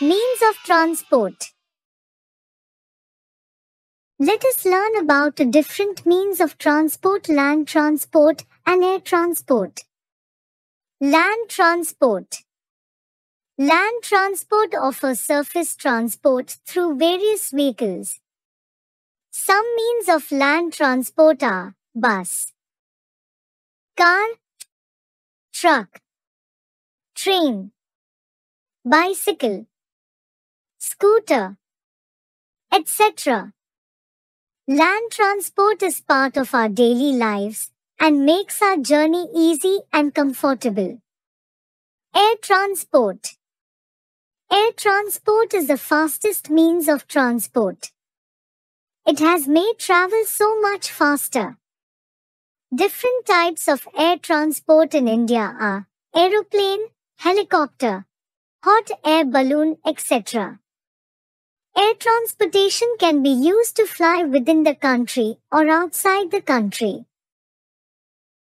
Means of transport. Let us learn about the different means of transport land transport and air transport. Land transport. Land transport offers surface transport through various vehicles. Some means of land transport are bus, car, truck, train, bicycle, scooter, etc. Land transport is part of our daily lives and makes our journey easy and comfortable. Air transport. Air transport is the fastest means of transport. It has made travel so much faster. Different types of air transport in India are aeroplane, helicopter, hot air balloon, etc. Air transportation can be used to fly within the country or outside the country.